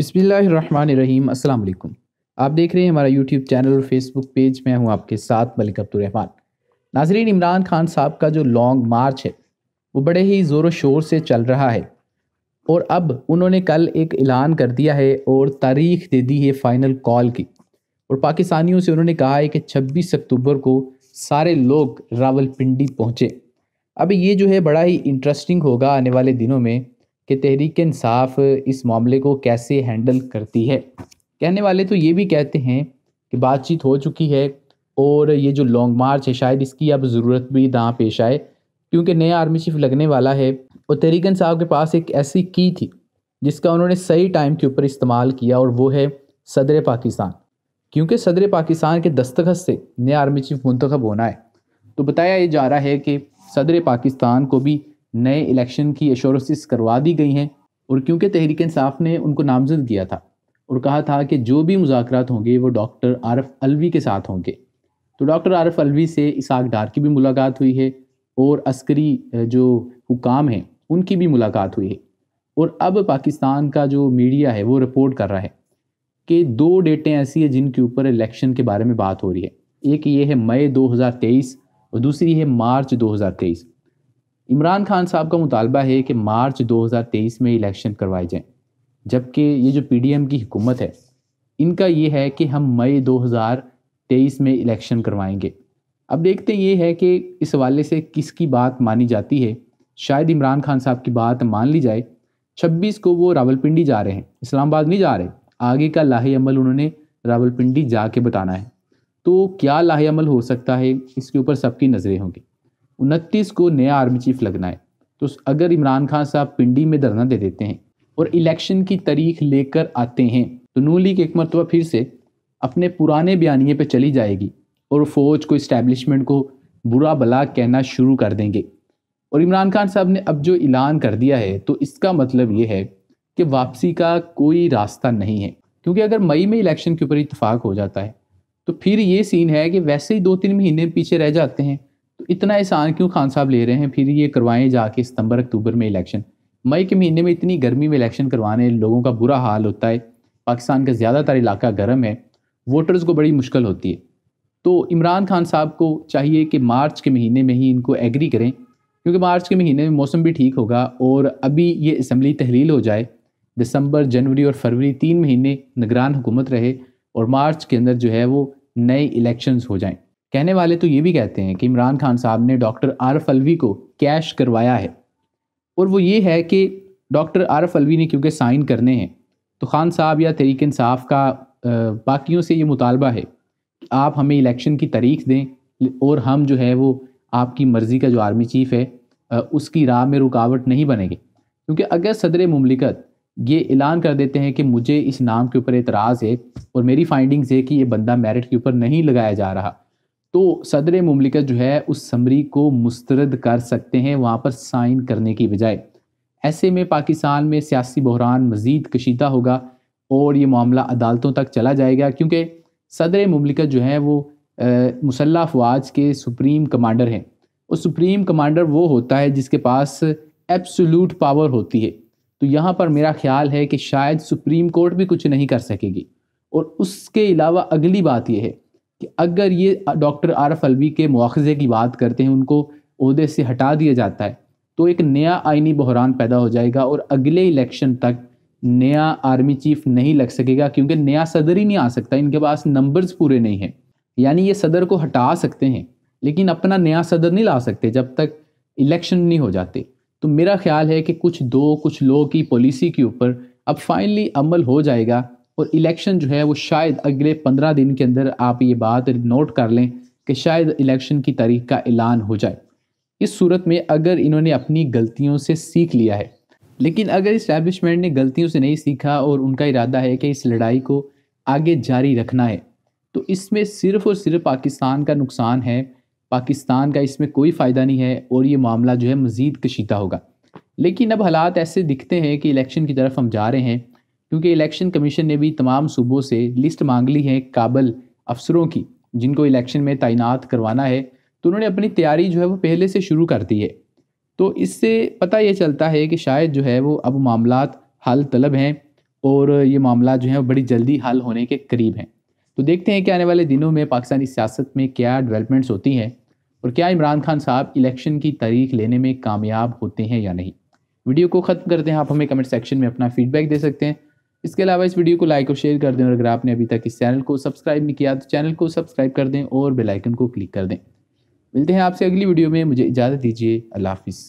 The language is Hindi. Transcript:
बिसमीम अस्सलाम वालेकुम आप देख रहे हैं हमारा यूट्यूब चैनल और फेसबुक पेज। में हूँ आपके साथ मलिक अब्दुलरहमान। नाजरीन इमरान खान साहब का जो लॉन्ग मार्च है, वो बड़े ही ज़ोर शोर से चल रहा है। और अब उन्होंने कल एक ऐलान कर दिया है और तारीख दे दी है फ़ाइनल कॉल की। और पाकिस्तानियों से उन्होंने कहा है कि 26 अक्टूबर को सारे लोग रावलपिंडी पहुँचे। अब ये जो है बड़ा ही इंटरेस्टिंग होगा आने वाले दिनों में। कि तहरीक इंसाफ इस मामले को कैसे हैंडल करती है। कहने वाले तो ये भी कहते हैं कि बातचीत हो चुकी है और ये जो लॉन्ग मार्च है, शायद इसकी अब ज़रूरत भी दाँ पेश आए, क्योंकि नया आर्मी चीफ लगने वाला है और तहरीक इंसाफ के पास एक ऐसी की थी जिसका उन्होंने सही टाइम के ऊपर इस्तेमाल किया और वो है सदर पाकिस्तान। क्योंकि सदर पाकिस्तान के दस्तखत से नया आर्मी चीफ मंतखब होना है। तो बताया ये जा रहा है कि सदर पाकिस्तान को भी नए इलेक्शन की एश्योरेंसेस करवा दी गई हैं और क्योंकि तहरीक इंसाफ ने उनको नामजद किया था और कहा था कि जो भी मुजाकर होंगे, वो डॉक्टर आरफ अलवी के साथ होंगे। तो डॉक्टर आरफ अलवी से इसाक डार की भी मुलाकात हुई है और अस्करी जो हुकाम हैं, उनकी भी मुलाकात हुई है। और अब पाकिस्तान का जो मीडिया है, वो रिपोर्ट कर रहा है कि दो डेटें ऐसी हैं जिनके ऊपर इलेक्शन के बारे में बात हो रही है। एक ये है मई 2023 और दूसरी है मार्च 2023 इमरान खान साहब का मुतालबा है कि मार्च 2023 में इलेक्शन करवाए जाएँ, जबकि ये जो पीडीएम की हुकूमत है, इनका ये है कि हम मई 2023 में इलेक्शन करवाएँगे। अब देखते ये है कि इस हवाले से किसकी बात मानी जाती है। शायद इमरान खान साहब की बात मान ली जाए 26 को वो रावलपिंडी जा रहे हैं, इस्लामाबाद नहीं जा रहे, आगे का लाहे अमल उन्होंने रावलपिंडी जा के बताना है। तो क्या लाहे अमल हो सकता है? इसके ऊपर सबकी नज़रें होंगी। उनतीस को नया आर्मी चीफ लगना है। तो अगर इमरान खान साहब पिंडी में धरना दे देते हैं और इलेक्शन की तारीख लेकर आते हैं तो नू लीग एक मरतबा फिर से अपने पुराने बयानिए पे चली जाएगी और फ़ौज को इस्टेब्लिशमेंट को बुरा भला कहना शुरू कर देंगे। और इमरान खान साहब ने अब जो ऐलान कर दिया है तो इसका मतलब ये है कि वापसी का कोई रास्ता नहीं है। क्योंकि अगर मई में इलेक्शन के ऊपर इतफाक़ हो जाता है तो फिर ये सीन है कि वैसे ही दो तीन महीने पीछे रह जाते हैं। इतना एहसान क्यों खान साहब ले रहे हैं? फिर ये करवाएँ जाके सितंबर, अक्टूबर में इलेक्शन। मई के महीने में इतनी गर्मी में इलेक्शन करवाने लोगों का बुरा हाल होता है। पाकिस्तान का ज़्यादातर इलाका गर्म है। वोटर्स को बड़ी मुश्किल होती है। तो इमरान खान साहब को चाहिए कि मार्च के महीने में ही इनको एग्री करें, क्योंकि मार्च के महीने में मौसम भी ठीक होगा और अभी ये असम्बली तहलील हो जाए। दिसंबर, जनवरी और फरवरी तीन महीने निगरान हुकूमत रहे और मार्च के अंदर जो है वो नए इलेक्शंस हो जाएँ। कहने वाले तो ये भी कहते हैं कि इमरान खान साहब ने डॉक्टर आरफ अलवी को कैश करवाया है। और वो ये है कि डॉक्टर आरफ अलवी ने क्योंकि साइन करने हैं तो खान साहब या तरीक इंसाफ का बाकियों से ये मुतालबा है कि आप हमें इलेक्शन की तारीख दें और हम जो है वो आपकी मर्ज़ी का जो आर्मी चीफ़ है उसकी राह में रुकावट नहीं बनेंगे। क्योंकि अगर सदर ममलिकत ये ऐलान कर देते हैं कि मुझे इस नाम के ऊपर एतराज़ है और मेरी फाइंडिंग्स है कि ये बंदा मेरिट के ऊपर नहीं लगाया जा रहा तो सदर ममलिकत जो है, उस समरी को मुस्तरद कर सकते हैं, वहाँ पर साइन करने की बजाय। ऐसे में पाकिस्तान में सियासी बहरान मज़ीद कशीदा होगा और ये मामला अदालतों तक चला जाएगा, क्योंकि सदर ममलिकत जो है, वो मुसल्ह अफवाज के सुप्रीम कमांडर हैं। और सुप्रीम कमांडर वो होता है जिसके पास एब्सोल्यूट पावर होती है। तो यहाँ पर मेरा ख्याल है कि शायद सुप्रीम कोर्ट भी कुछ नहीं कर सकेगी। और उसके अलावा अगली बात यह है कि अगर ये डॉक्टर आरफ अलवी के मुआवजे की बात करते हैं, उनको अहदे से हटा दिया जाता है तो एक नया आइनी बहरान पैदा हो जाएगा और अगले इलेक्शन तक नया आर्मी चीफ नहीं लग सकेगा, क्योंकि नया सदर ही नहीं आ सकता, इनके पास नंबर्स पूरे नहीं हैं। यानी ये सदर को हटा सकते हैं, लेकिन अपना नया सदर नहीं ला सकते जब तक इलेक्शन नहीं हो जाते। तो मेरा ख्याल है कि कुछ दो, कुछ लोगों की पॉलिसी के ऊपर अब फाइनली अमल हो जाएगा और इलेक्शन जो है वो शायद अगले पंद्रह दिन के अंदर आप ये बात नोट कर लें कि शायद इलेक्शन की तारीख का ऐलान हो जाए। इस सूरत में अगर इन्होंने अपनी गलतियों से सीख लिया है, लेकिन अगर इस्टेब्लिशमेंट ने गलतियों से नहीं सीखा और उनका इरादा है कि इस लड़ाई को आगे जारी रखना है तो इसमें सिर्फ़ और सिर्फ़ पाकिस्तान का नुकसान है। पाकिस्तान का इसमें कोई फ़ायदा नहीं है और ये मामला जो है मज़ीद कशीदा होगा। लेकिन अब हालात ऐसे दिखते हैं कि इलेक्शन की तरफ़ हम जा रहे हैं क्योंकि इलेक्शन कमीशन ने भी तमाम सूबों से लिस्ट मांग ली है काबल अफसरों की, जिनको इलेक्शन में तैनात करवाना है तो उन्होंने अपनी तैयारी जो है वो पहले से शुरू कर दी है। तो इससे पता ये चलता है कि शायद जो है वो अब मामला हल तलब हैं और ये मामला जो है बड़ी जल्दी हल होने के करीब हैं। तो देखते हैं कि आने वाले दिनों में पाकिस्तानी सियासत में क्या डेवलपमेंट्स होती हैं और क्या इमरान खान साहब इलेक्शन की तारीख लेने में कामयाब होते हैं या नहीं। वीडियो को ख़त्म करते हैं, आप हमें कमेंट सेक्शन में अपना फीडबैक दे सकते हैं। इसके अलावा इस वीडियो को लाइक और शेयर कर दें, और अगर आपने अभी तक इस चैनल को सब्सक्राइब नहीं किया तो चैनल को सब्सक्राइब कर दें और बेलाइकन को क्लिक कर दें। मिलते हैं आपसे अगली वीडियो में। मुझे इजाज़त दीजिए। अल्लाह हाफिज़।